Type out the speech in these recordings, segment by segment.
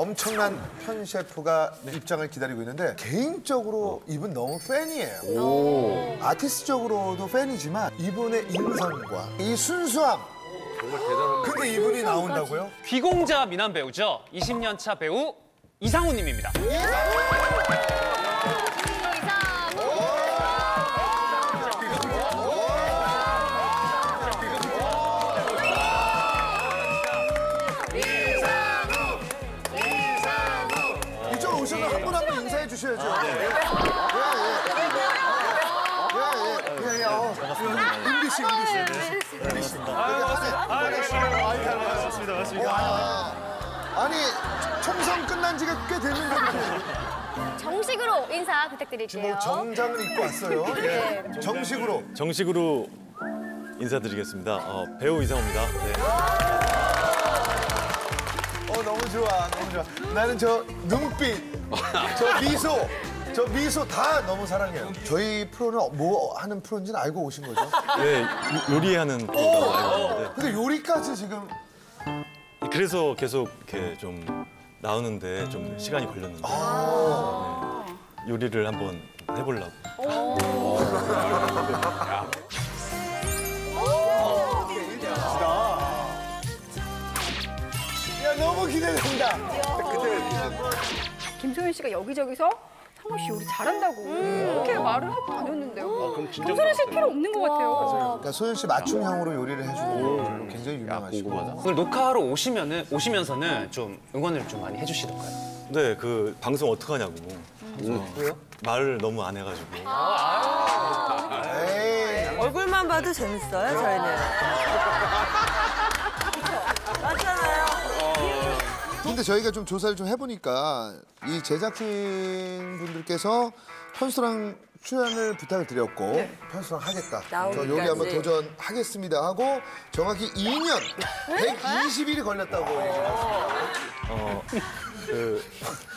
엄청난 편 셰프가 입장을 기다리고 있는데 개인적으로 이분 너무 팬이에요. 아티스트적으로도 팬이지만 이분의 인성과 이 순수함. 정말 대단한. 근데 이분이 나온다고요? 귀공자 미남 배우죠. 20년 차 배우 이상우님입니다. 이쪽으 아니, 총선 끝난 지가 꽤 됐는데 정식으로 인사 부탁드릴게요. 뭐 정장을 입고 왔어요. 예. 정식으로. 정식으로 인사드리겠습니다. 어, 배우 이상호입니다. 네. 어, 너무 좋아, 너무 좋아. 나는 저 눈빛, 저 미소, 저 미소 다 너무 사랑해요. 저희 프로는 뭐 하는 프로인지는 알고 오신 거죠? 네, 요- 요리하는 프로라고 알고 있는데 근데 요리까지 지금 그래서 계속 이렇게 좀 나오는데 좀 시간이 걸렸는데. 네, 요리를 한번 해보려고. 야 너무 기대된다. 김소연 씨가 여기저기서 상호 씨 요리 잘한다고 이렇게 말을 하고 다녔는데요. 경선에 실 필요 없는 것 같아요. 그러니까 소연 씨 맞춤형으로 요리를 해주는 걸로 굉장히 유명하시고. 오늘 녹화하러 오시면은 오시면서는 좀 응원을 좀 많이 해주시던가요? 네, 그 방송 어떡 하냐고. 왜요? 말을 너무 안 해가지고. 에이, 얼굴만 봐도 재밌어요, 저희는. 근데 저희가 좀 조사를 좀 해보니까 이 제작진 분들께서 현수랑 출연을 부탁을 드렸고 현수랑 하겠다. 저. 요리 한번 도전하겠습니다 하고 정확히 2년 120일이 걸렸다고. 어, 그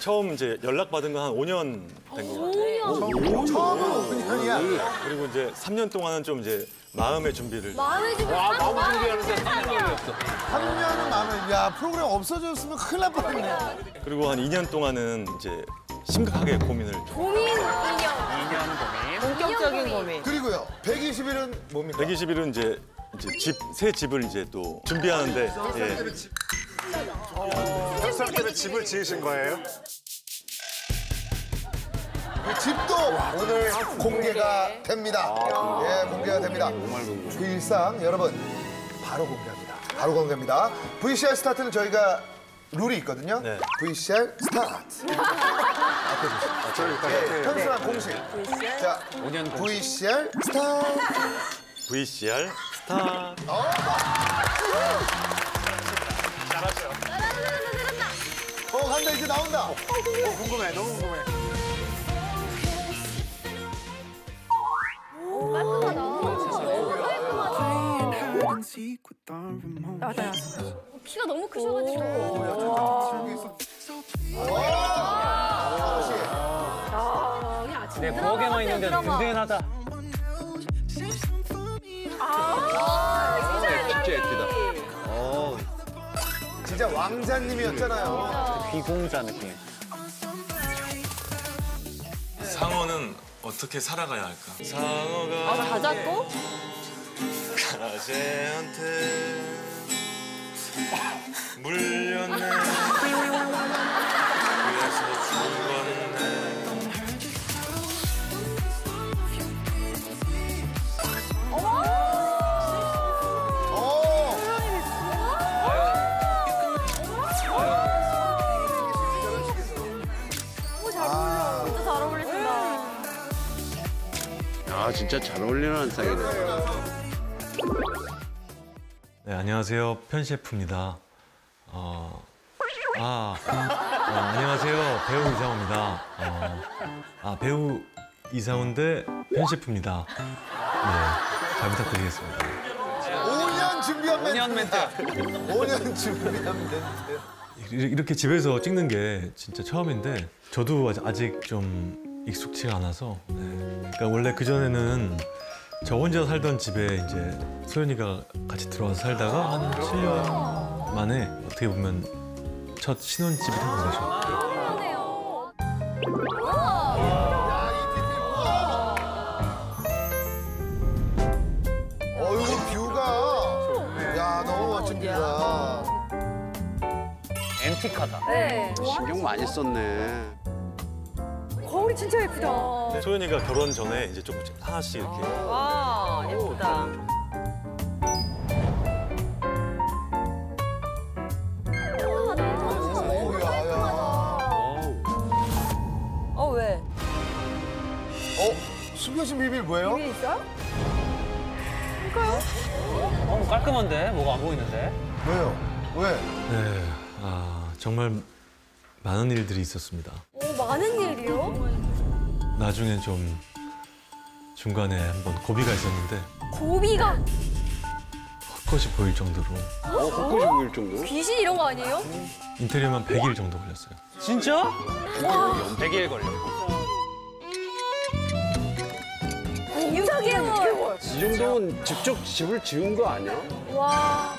처음 이제 연락 받은 건 한 5년 된 것 같아요. 처음으로 5년이야. 그리고 이제 3년 동안은 좀 이제 마음의 준비를. 마음의 준비. 와, 마음 준비하는데 3년이었어. 3년은 마음을 야 프로그램 없어졌으면 큰일 날 뻔했네. 그리고 한 2년 동안은 이제 심각하게 고민을 좀. 고민 인형. 2년 고민. 본격적인 고민. 그리고 120일은 뭡니까? 120일은 이제 이제 집 새 집을 이제 또 준비하는데 예. 썰때문에 집을 지으신 거예요? 그 집도 오늘 공개가 됩니다. 예, 공개가 됩니다. 그 일상 여러분 바로 공개합니다. 바로 공개합니다. VCR 스타트는 저희가 룰이 있거든요. 네. VCR 스타트. 앞에 보시죠. 예, 현수랑 공식. 자, 5년 공식. VCR 스타트. VCR 스타. 어, 이제 나온다. 궁금해, 너무 궁금해. 나다. 키가 너무 크셔가지고. 네, 부엌에만 있는데 든든하다. 진짜 왕자님이었잖아요. 귀공자 느낌. 상어는 어떻게 살아가야 할까? 상어가 아, 다 잡고? 가재한테 물렸네. 그래서 죽었 진짜 잘 어울리는 한상이네. 네, 안녕하세요. 편 셰프입니다. 어, 아, 어, 안녕하세요. 배우 이상호입니다. 어, 아, 배우 이상호인데 편 셰프입니다. 네, 잘 부탁드리겠습니다. 5년 준비한 멘트. 5년 멘트. 5년 준비한 멘트. 이- 이렇게 집에서 찍는 게 진짜 처음인데 저도 아직 좀 익숙치가 않아서 네. 그러니까 원래 그 전에는 저 혼자 살던 집에 이제 소연이가 같이 들어와서 살다가 한 7년 만에 어떻게 보면 첫 신혼집을 한 거죠. 앤틱하다. 네. 신경 많이 썼네. 거울이 진짜 예쁘다. 소연이가 결혼 전에 이제 조금 하나씩 이렇게 와, 예쁘다. 어, 왜? 어 숨겨진 비밀 뭐예요? 비밀 있어요? 어, 깔끔한데? 뭐가 안 보이는데? 왜요? 왜? 네, 아 정말 많은 일들이 있었습니다. 오, 많은 일이요? 나중에 좀 중간에 한번 고비가 있었는데 고비가 헛것이 보일 정도로 어, 헛것이 보일 정도? 귀신 이런 거 아니에요? 인테리어만 100일 정도 걸렸어요. 진짜? 100일 걸려. 유사계열. 이 정도면 직접 집을 지은 거 아니야? 와,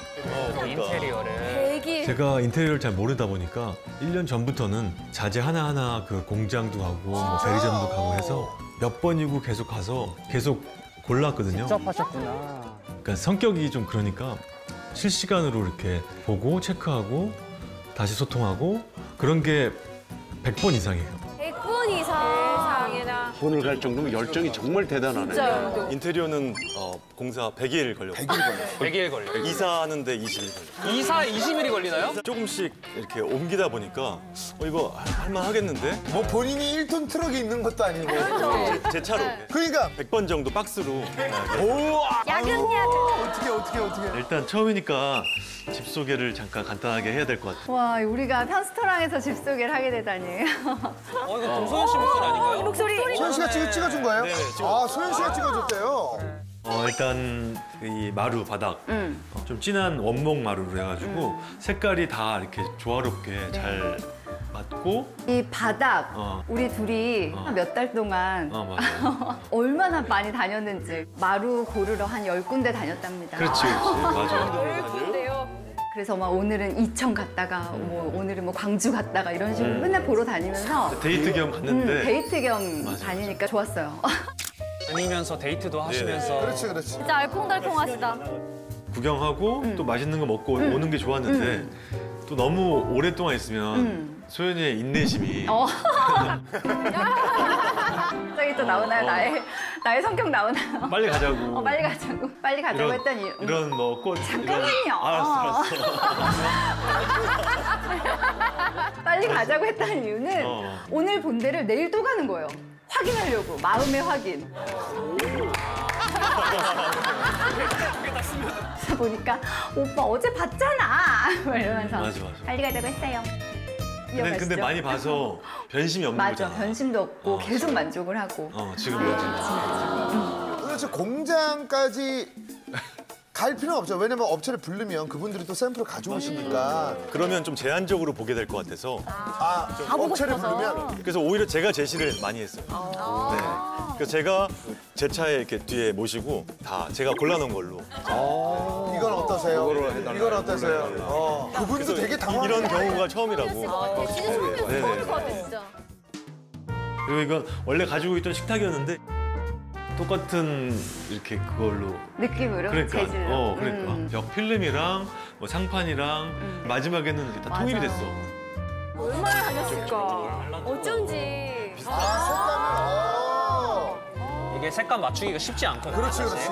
그 인테리어를. 100일. 제가 인테리어를 잘 모르다 보니까 1년 전부터는 자재 하나하나 그 공장도 가고 뭐 대리점도 가고 해서 몇 번이고 계속 가서 계속 골랐거든요. 직접 하셨구나. 그러니까 성격이 좀 그러니까 실시간으로 이렇게 보고 체크하고 다시 소통하고 그런 게 100번 이상이에요. 100분 이상. 돈을 갈 정도면 열정이 정말 대단하네. 진짜요. 인테리어는 어, 공사 100일 걸렸고 100일 걸려. 100일 걸려. 이사하는데 20일 걸렸어요. 이사 20일이 걸리나요? 조금씩 이렇게 옮기다 보니까 어, 이거 할만 하겠는데? 뭐 본인이 1톤 트럭이 있는 것도 아니고. 제, 제 차로 그러니까 100번 정도 박스로 야금야금. 어떻게 어떻게 어떻게. 일단 처음이니까 집 소개를 잠깐 간단하게 해야 될 것 같아요. 와, 우리가 편스토랑에서 집 소개를 하게 되다니. 어, 이거 동소연 씨 목소리 아닌가요? 목소리. 소연 씨가 찍어 찍어준 거예요? 네, 아 소연 씨가 찍어줬대요. 어, 일단 이 마루 바닥 어, 좀 진한 원목 마루로 해가지고 색깔이 다 이렇게 조화롭게 잘 맞고 이 바닥, 어. 우리 둘이 어. 몇달 동안 어. 얼마나 많이 다녔는지 마루 고르러 한 열군데 다녔답니다. 그렇지, 그렇지, 맞아. 그래서 막 오늘은 이천 갔다가 뭐 오늘은 뭐 광주 갔다가 이런 식으로 맨날 보러 다니면서 데이트 겸 음, 갔는데 데이트 겸 맞아, 다니니까 좋았어요. 다니면서 데이트도 하시면서. 그렇지 그렇지. 진짜 알콩달콩하시다. 구경하고 또 맛있는 거 먹고 오는 게 좋았는데 또 너무 오랫동안 있으면 소연이의 인내심이 어. 갑자기 또 나오나요? 나의 나의 성격 나오나요? 빨리 가자고. 어, 빨리 가자고. 빨리 가자고 이런, 했더니 음, 이런 뭐 꽃 잠깐만요. 알았어, 알았어. 빨리 가자고 했다는 이유는 어. 오늘 본 데를 내일 또 가는 거예요. 확인하려고 마음의 확인. 그래서 보니까 오빠 어제 봤잖아. 막 이러면서 맞아, 맞아. 빨리 가자고 했어요. 근데, 이어가시죠. 근데 많이 봐서 변심이 없는 맞아 거잖아. 변심도 없고 어. 계속 만족을 하고 어, 지금 맞아. 도대체 공장까지 갈 필요는 없죠. 왜냐면 업체를 부르면 그분들이 또 샘플을 가져오시니까. 그러면 좀 제한적으로 보게 될 것 같아서 아, 업체를 부르면 그래서 오히려 제가 제시를 많이 했어요. 네. 그래서 제가 제 차에 이렇게 뒤에 모시고 다 제가 골라놓은 걸로. 이건 어떠세요? 이건 어떠세요? 어. 그분도 되게 당황. 이런 경우가 처음이라고. 진짜 처음인 네네. 처음일 것 같아, 진짜. 그리고 이건 원래 가지고 있던 식탁이었는데 똑같은 이렇게 그걸로 느낌으로 그러니까 재질로. 어 그러니까 음. 벽 필름이랑 뭐 상판이랑 마지막에는 이렇게 다 맞아. 통일이 됐어. 얼마나 다녔을까. 어쩐지. 아, 이게 색감 맞추기가 쉽지 않거든요. 그렇지, 그렇지.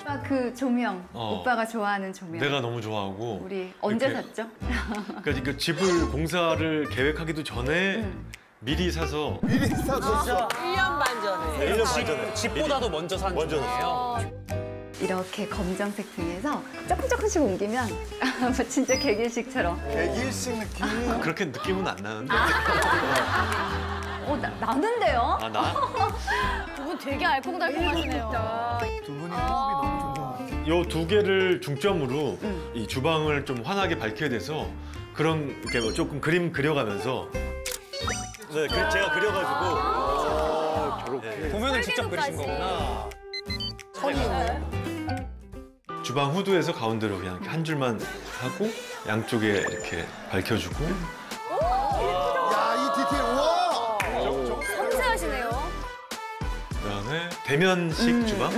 오빠 그 조명 어. 오빠가 좋아하는 조명. 내가 너무 좋아하고 우리 언제 이렇게 샀죠? 그러니까 집을 공사를 계획하기도 전에 음. 미리 사서 미리 사줬어. 1년 반 전에. 1년 반 전에 집보다도 먼저 산 먼저 중이에요. 이렇게 검정색 등에서 조금 조금씩 옮기면 뭐 진짜 개길식처럼 백일식 느낌. 그렇게 느낌은 안 나는데 어 나, 나는데요? 아 나? 분 되게 알콩달콩하시네요. 두 분이 호흡이 너무 좋은 것 같아요. 요두 개를 중점으로 이 주방을 좀 환하게 밝혀야 돼서 그런 이렇게 뭐 조금 그림 그려가면서. 네, 그 제가 그려가지고. 저렇게. 도면을 직접 그리신 거구나. 주방 후드에서 가운데로 그냥 한 줄만 하고 양쪽에 이렇게 밝혀주고 대면식 주방.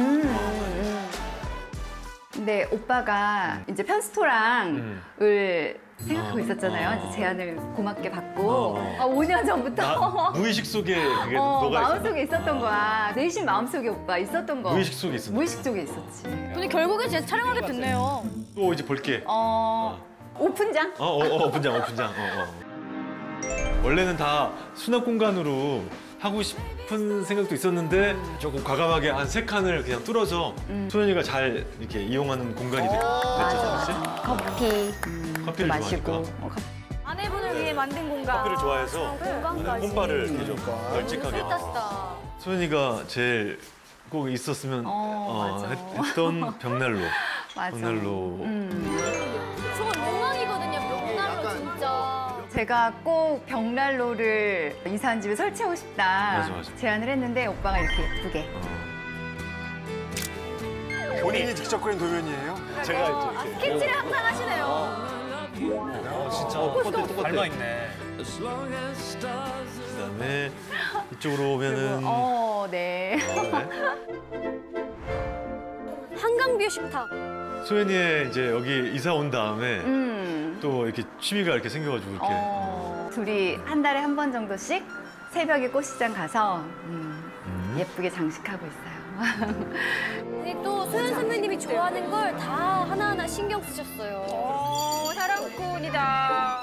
근데 오빠가 이제 편스토랑을 생각하고 어, 있었잖아요. 어. 이제 제안을 고맙게 받고 어. 아, 5년 전부터 나, 무의식 속에 그게 어, 있었나? 마음속에 있었던 거야. 내심 마음속에 오빠 있었던 거. 무의식 속에 있었나? 무의식 속에 있었지. 근데 결국엔 진짜 촬영하게 됐네요. 또 이제 볼게. 어, 오픈장? 어, 어, 어, 오픈장, 오픈장. 어, 어. 원래는 다 수납 공간으로 하고 싶 은 생각도 있었는데 조금 과감하게 한 세 칸을 그냥 뚫어서 소연이가 잘 이렇게 이용하는 공간이 됐, 됐잖아, 그렇지? 커피 음, 커피를 마시고 좋아하니까. 어, 커피. 아내분을 위해 만든 공간. 커피를 좋아해서 공간까지. 홈바를 이렇게 좀 널찍하게. 스타. 소연이가 제일 꼭 있었으면 어, 맞아. 했, 했던 벽난로. 맞아. 벽난로. 음. 제가 꼭 벽난로를 이사한 집에 설치하고 싶다 맞아, 맞아. 제안을 했는데 오빠가 이렇게 예쁘게 본인이 직접 그린 도면이에요? 제가 이제 아, 이렇게. 스케치를 항상 하시네요. 어, 진짜 똑같아, 똑같아. 닮아있네. 그다음에 이쪽으로 오면은 어, 네. 네. 한강뷰 식탁. 소연이의 이제 여기 이사 온 다음에 음. 또 이렇게 취미가 이렇게 생겨가지고 이렇게 어, 둘이 한 달에 한 번 정도씩 새벽에 꽃시장 가서 음, 예쁘게 장식하고 있어요. 근데 또 소연 선배님이 좋아하는 걸 다 하나하나 신경 쓰셨어요. 어, 사랑꾼이다.